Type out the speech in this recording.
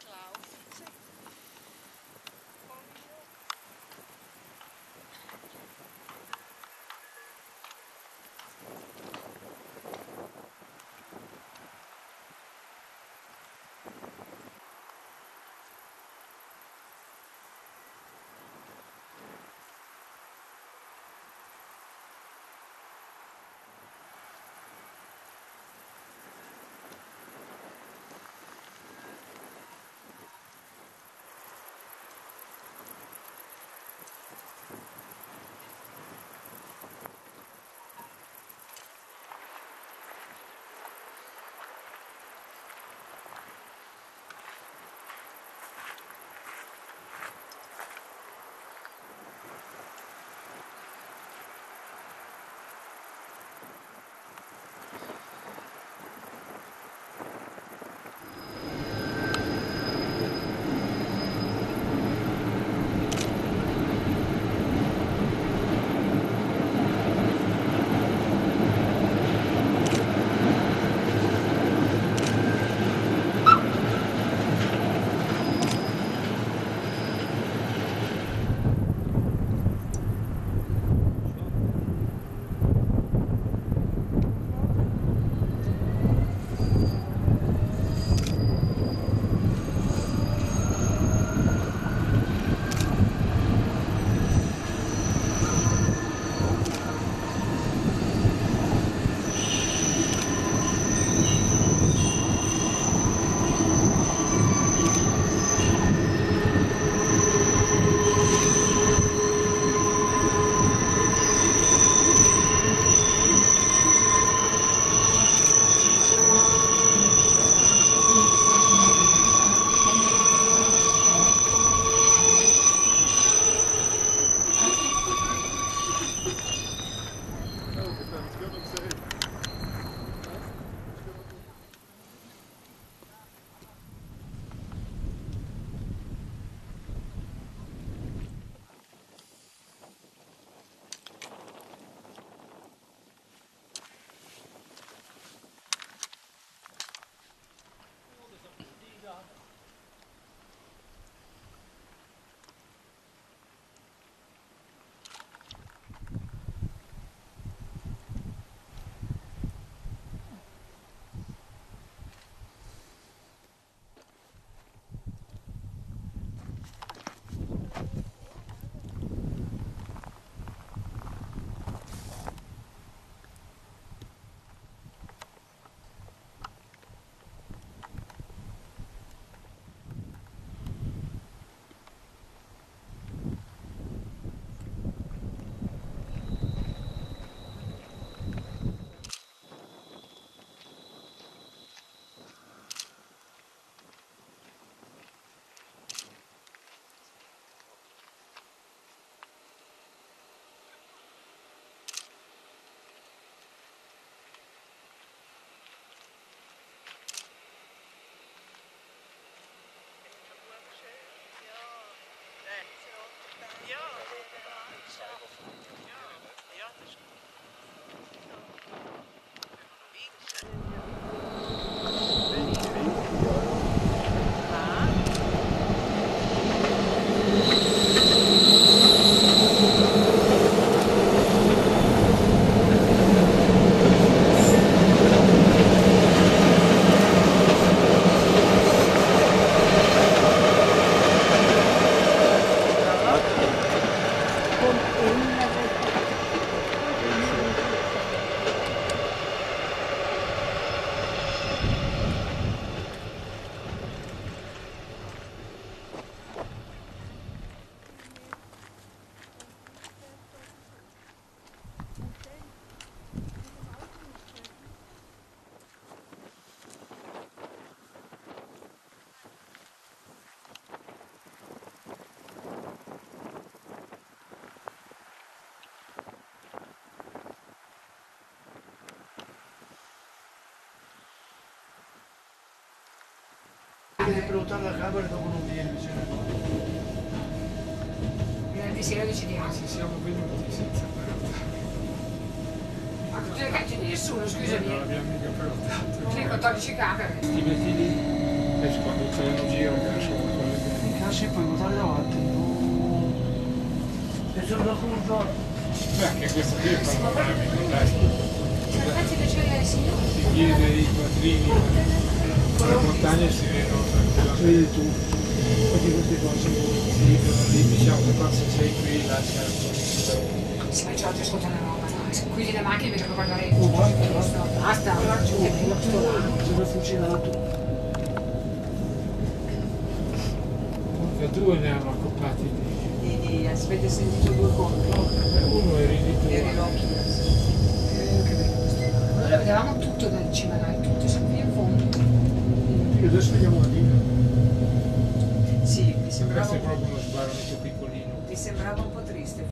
Klaus. Sei. Devi prenotare la camera dopo non viene, cioè. Venerdì sera decidiamo. Sì, siamo venuti senza prenotare. Ma le carte di nessuno, Non scusami. l'abbiamo mica prenotato. Le 14 camere. Ti metti lì e quando c'è un giro che adesso qualcosa In casa e poi votare davanti. E sono da curva. Beh, anche questo qui è panoramico, dai. Ragazzi che c'è il signore. Si chiede i quattrini, le montagne si vedono tranquillamente. Vedi tu. Vedi queste cose. Sì, però lì diciamo che quando sei qui là c'è un Sì, ma Giorgio ascolta una roba, no? Qui le macchine vedo che guardare basta, questo. Basta, allora giù, sto là. Sono fucilato. Due ne hanno accoppati lì. Di, di, avete sentito due contro? Uno eri di tu. Eri Rocky. Allora vedevamo tutto dal cima, tutto, siamo qui in fondo. Io adesso vediamo la linea. Sì, mi Questo sembrava, è proprio uno sbarramento piccolino. mi sembrava un po' triste.